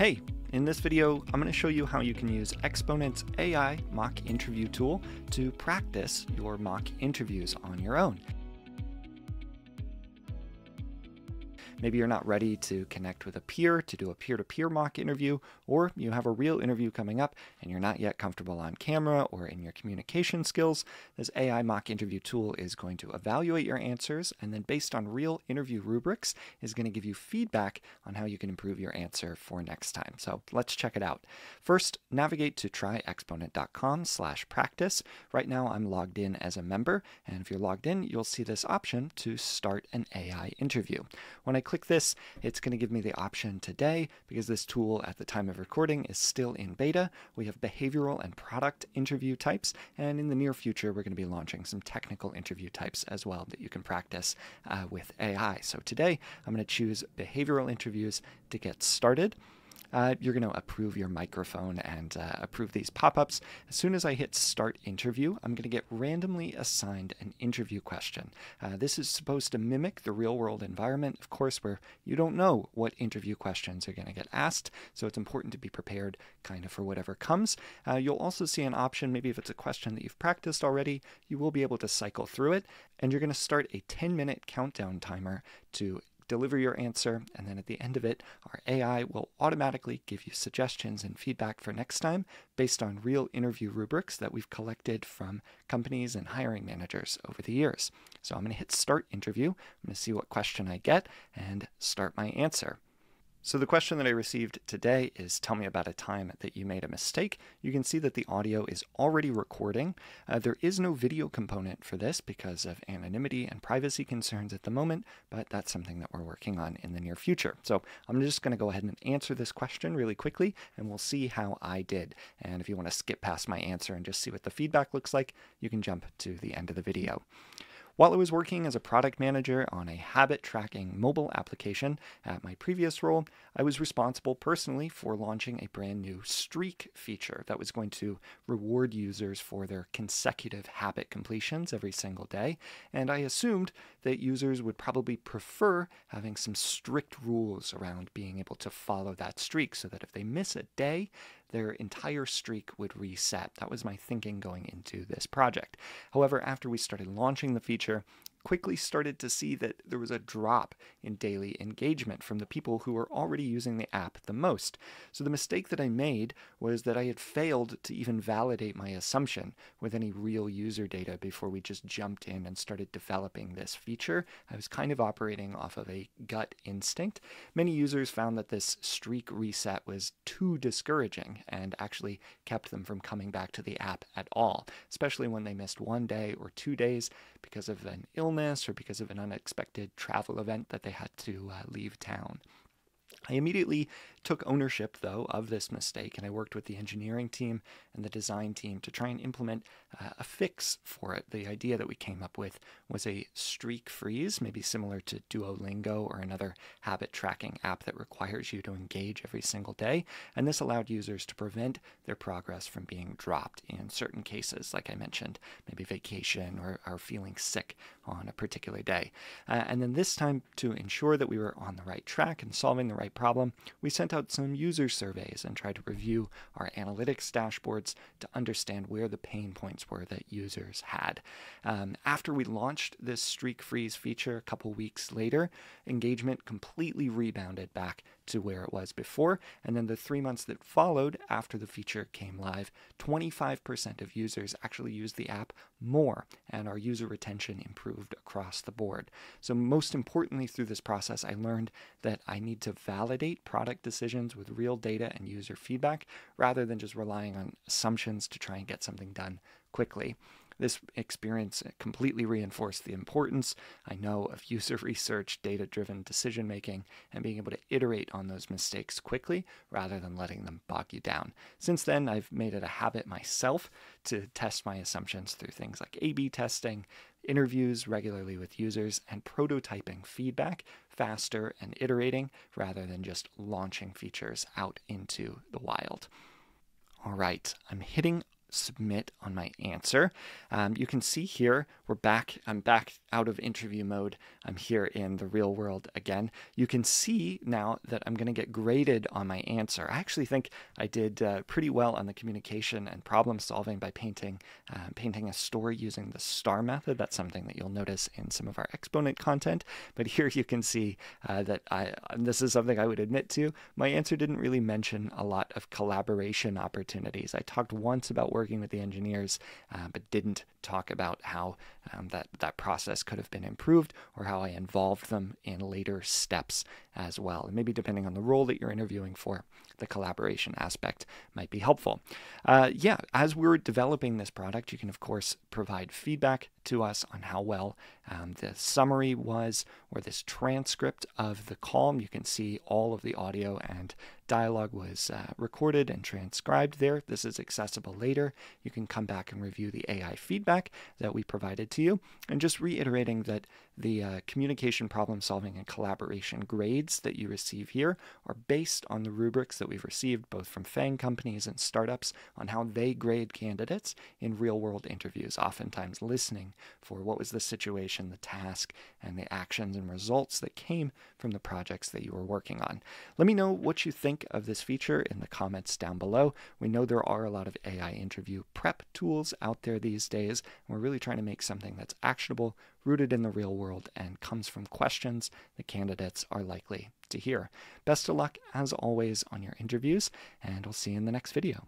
Hey, in this video, I'm going to show you how you can use Exponent's AI mock interview tool to practice your mock interviews on your own. Maybe you're not ready to connect with a peer to do a peer to peer mock interview, or you have a real interview coming up and you're not yet comfortable on camera or in your communication skills. This AI mock interview tool is going to evaluate your answers and then, based on real interview rubrics, is going to give you feedback on how you can improve your answer for next time. So let's check it out. First, navigate to tryexponent.com slash practice. Right now, I'm logged in as a member, and if you're logged in, you'll see this option to start an AI interview. When I click this, it's going to give me the option today because this tool at the time of recording is still in beta. We have behavioral and product interview types, and in the near future, we're going to be launching some technical interview types as well that you can practice uh, with AI. So today, I'm going to choose behavioral interviews to get started uh, you're going to approve your microphone and uh, approve these pop ups. As soon as I hit start interview, I'm going to get randomly assigned an interview question. Uh, this is supposed to mimic the real world environment, of course, where you don't know what interview questions are going to get asked. So it's important to be prepared kind of for whatever comes. Uh, you'll also see an option, maybe if it's a question that you've practiced already, you will be able to cycle through it. And you're going to start a 10 minute countdown timer to deliver your answer, and then at the end of it, our AI will automatically give you suggestions and feedback for next time based on real interview rubrics that we've collected from companies and hiring managers over the years. So I'm going to hit Start Interview. I'm going to see what question I get and start my answer. So the question that I received today is tell me about a time that you made a mistake. You can see that the audio is already recording. Uh, there is no video component for this because of anonymity and privacy concerns at the moment, but that's something that we're working on in the near future. So I'm just going to go ahead and answer this question really quickly and we'll see how I did. And if you want to skip past my answer and just see what the feedback looks like, you can jump to the end of the video. While I was working as a product manager on a habit tracking mobile application at my previous role, I was responsible personally for launching a brand new streak feature that was going to reward users for their consecutive habit completions every single day. And I assumed that users would probably prefer having some strict rules around being able to follow that streak so that if they miss a day, their entire streak would reset. That was my thinking going into this project. However, after we started launching the feature, quickly started to see that there was a drop in daily engagement from the people who were already using the app the most. So the mistake that I made was that I had failed to even validate my assumption with any real user data before we just jumped in and started developing this feature. I was kind of operating off of a gut instinct. Many users found that this streak reset was too discouraging and actually kept them from coming back to the app at all, especially when they missed one day or two days because of an illness illness or because of an unexpected travel event that they had to uh, leave town. I immediately took ownership, though, of this mistake, and I worked with the engineering team and the design team to try and implement uh, a fix for it. The idea that we came up with was a streak freeze, maybe similar to Duolingo or another habit tracking app that requires you to engage every single day. And this allowed users to prevent their progress from being dropped in certain cases, like I mentioned, maybe vacation or, or feeling sick on a particular day. Uh, and then this time, to ensure that we were on the right track and solving the right problem, we sent out some user surveys and tried to review our analytics dashboards to understand where the pain points were that users had. Um, after we launched this streak freeze feature a couple weeks later, engagement completely rebounded back to where it was before. And then the three months that followed after the feature came live, 25% of users actually used the app more, and our user retention improved across the board. So, most importantly, through this process, I learned that I need to validate product decisions with real data and user feedback rather than just relying on assumptions to try and get something done quickly. This experience completely reinforced the importance, I know, of user research, data driven decision making, and being able to iterate on those mistakes quickly rather than letting them bog you down. Since then, I've made it a habit myself to test my assumptions through things like A B testing, interviews regularly with users, and prototyping feedback faster and iterating rather than just launching features out into the wild. All right, I'm hitting submit on my answer. Um, you can see here, we're back, I'm back out of interview mode. I'm here in the real world again. You can see now that I'm going to get graded on my answer. I actually think I did uh, pretty well on the communication and problem solving by painting, uh, painting a story using the STAR method. That's something that you'll notice in some of our exponent content. But here you can see uh, that I, this is something I would admit to. My answer didn't really mention a lot of collaboration opportunities. I talked once about working with the engineers, uh, but didn't talk about how um, that, that process could have been improved or how I involved them in later steps as well. And maybe depending on the role that you're interviewing for, the collaboration aspect might be helpful. Uh, yeah, as we're developing this product, you can, of course, provide feedback to us on how well um, the summary was or this transcript of the call. You can see all of the audio and dialogue was uh, recorded and transcribed there. This is accessible later. You can come back and review the AI feedback that we provided to you. And just reiterating that the uh, communication, problem solving, and collaboration grades that you receive here are based on the rubrics that we've received both from FANG companies and startups on how they grade candidates in real world interviews, oftentimes listening for what was the situation, the task, and the actions and results that came from the projects that you were working on. Let me know what you think of this feature in the comments down below. We know there are a lot of AI interview prep tools out there these days, and we're really trying to make something that's actionable, rooted in the real world, and comes from questions the candidates are likely to hear. Best of luck, as always, on your interviews, and we'll see you in the next video.